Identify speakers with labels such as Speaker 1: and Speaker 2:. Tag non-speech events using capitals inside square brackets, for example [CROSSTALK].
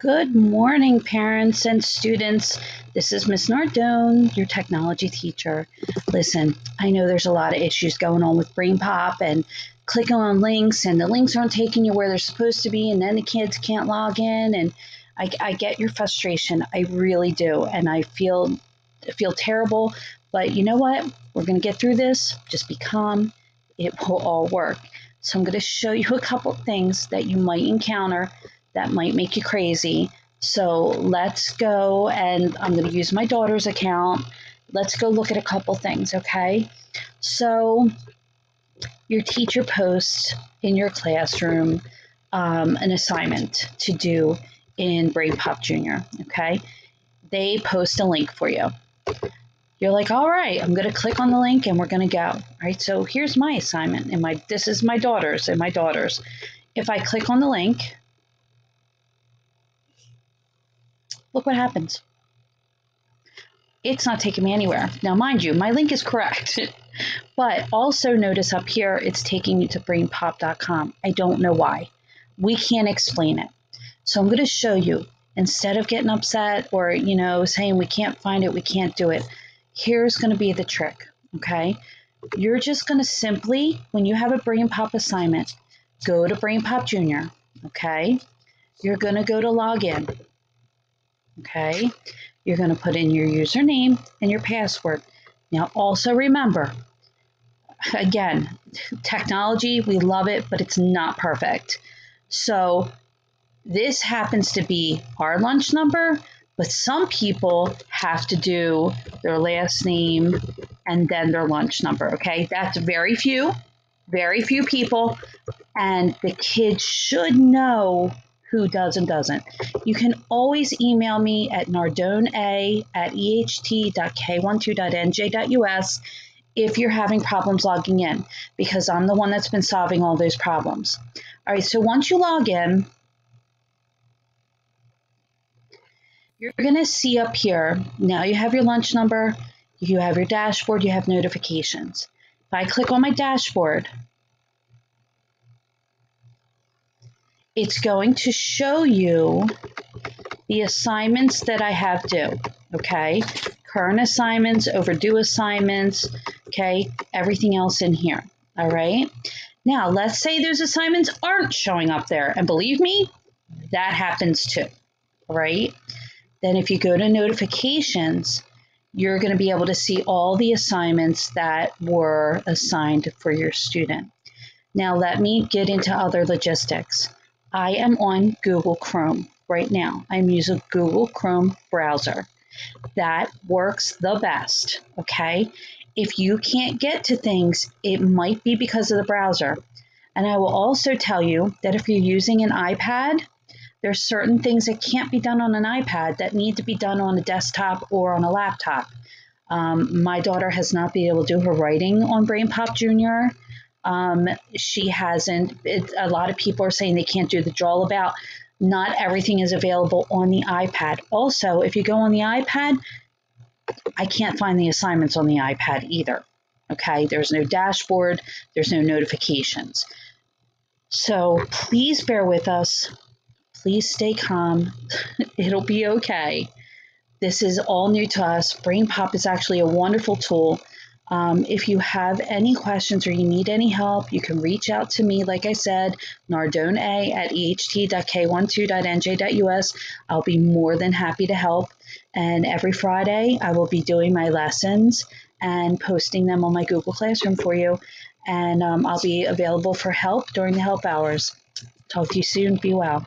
Speaker 1: Good morning, parents and students. This is Miss Nardone, your technology teacher. Listen, I know there's a lot of issues going on with BrainPop and clicking on links, and the links aren't taking you where they're supposed to be, and then the kids can't log in. And I, I get your frustration. I really do, and I feel I feel terrible. But you know what? We're gonna get through this. Just be calm. It will all work. So I'm going to show you a couple things that you might encounter that might make you crazy. So let's go and I'm going to use my daughter's account. Let's go look at a couple things, okay? So your teacher posts in your classroom um, an assignment to do in Brave BrainPop Junior, okay? They post a link for you. You're like, all right, I'm going to click on the link and we're going to go. All right, so here's my assignment, and my this is my daughter's and my daughter's. If I click on the link, look what happens. It's not taking me anywhere. Now, mind you, my link is correct, [LAUGHS] but also notice up here it's taking you to brainpop.com. I don't know why. We can't explain it. So I'm going to show you instead of getting upset or, you know, saying we can't find it, we can't do it. Here's going to be the trick, okay? You're just going to simply, when you have a BrainPop assignment, go to BrainPop Junior, okay? You're going to go to login okay? You're going to put in your username and your password. Now, also remember, again, technology, we love it, but it's not perfect. So, this happens to be our lunch number, but some people have to do their last name and then their lunch number, okay? That's very few, very few people, and the kids should know who does and doesn't. You can always email me at nardonea at eht.k12.nj.us if you're having problems logging in, because I'm the one that's been solving all those problems. All right, so once you log in, you're going to see up here, now you have your lunch number, you have your dashboard, you have notifications. If I click on my dashboard, it's going to show you the assignments that I have due, okay? Current assignments, overdue assignments, okay? Everything else in here, all right? Now, let's say those assignments aren't showing up there, and believe me, that happens too, right? Then if you go to notifications, you're going to be able to see all the assignments that were assigned for your student. Now, let me get into other logistics. I am on Google Chrome right now. I'm using Google Chrome browser. That works the best, okay? If you can't get to things, it might be because of the browser. And I will also tell you that if you're using an iPad, there's certain things that can't be done on an iPad that need to be done on a desktop or on a laptop. Um, my daughter has not been able to do her writing on BrainPop Junior. Um, she hasn't. It, a lot of people are saying they can't do the draw about. Not everything is available on the iPad. Also, if you go on the iPad, I can't find the assignments on the iPad either. Okay, there's no dashboard, there's no notifications. So please bear with us. Please stay calm. [LAUGHS] It'll be okay. This is all new to us. BrainPop is actually a wonderful tool. Um, if you have any questions or you need any help, you can reach out to me, like I said, nardone at eht.k12.nj.us. I'll be more than happy to help. And every Friday, I will be doing my lessons and posting them on my Google Classroom for you. And um, I'll be available for help during the help hours. Talk to you soon. Be well.